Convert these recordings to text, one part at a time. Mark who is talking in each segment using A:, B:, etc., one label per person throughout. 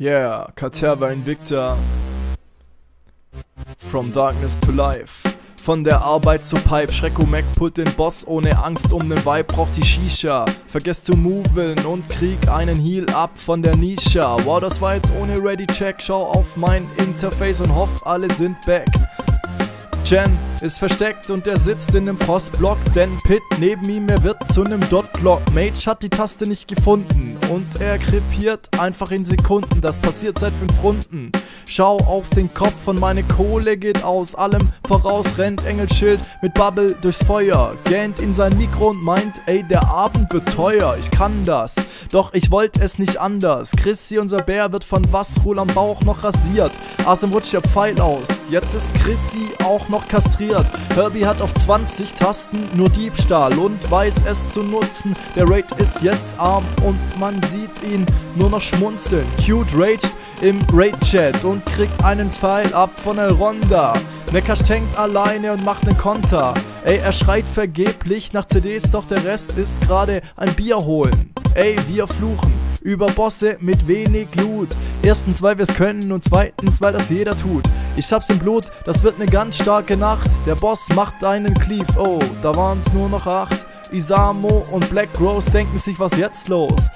A: Yeah, Katerva Invicta. From Darkness to Life. Von der Arbeit zu Pipe, Schrecko Mac pullt den Boss ohne Angst um den Vibe, braucht die Shisha. Vergesst zu moven und krieg einen Heal ab von der Nisha. Wow, das war jetzt ohne Ready Check, schau auf mein Interface und hoff, alle sind back. Jen ist versteckt und er sitzt in nem Frostblock, denn Pit neben ihm, er wird zu nem Dotblock. Mage hat die Taste nicht gefunden und er krepiert einfach in Sekunden. Das passiert seit fünf Runden. Schau auf den Kopf von meine Kohle geht aus. Allem voraus rennt Engelschild mit Bubble durchs Feuer. Gähnt in sein Mikro und meint, ey, der Abend wird teuer. Ich kann das. Doch ich wollte es nicht anders. Chrissy, unser Bär, wird von Wasserul am Bauch noch rasiert. Asim rutscht der Pfeil aus. Jetzt ist Chrissy auch noch kastriert. Herbie hat auf 20 Tasten nur Diebstahl und weiß es zu nutzen. Der Raid ist jetzt arm und man sieht ihn nur noch schmunzeln. Cute raged im Raid-Chat und kriegt einen Pfeil ab von El Ronda. Nekash tankt alleine und macht nen Konter. Ey, er schreit vergeblich nach CDs, doch der Rest ist gerade ein Bier holen. Ey, wir fluchen über Bosse mit wenig Loot. Erstens, weil wir's können und zweitens, weil das jeder tut. Ich hab's im Blut, das wird ne ganz starke Nacht. Der Boss macht einen Cleave, oh, da waren's nur noch acht. Isamo und Black Rose denken sich, was jetzt los?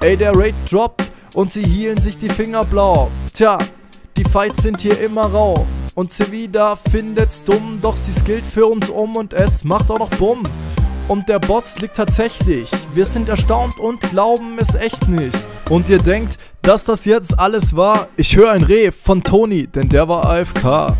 A: Ey, der Raid droppt und sie hielen sich die Finger blau. Tja, die Fights sind hier immer rau. Und Sevida findet's dumm, doch sie skillt für uns um und es macht auch noch Bumm. Und der Boss liegt tatsächlich. Wir sind erstaunt und glauben es echt nicht. Und ihr denkt, dass das jetzt alles war? Ich höre ein Reh von Tony, denn der war AFK.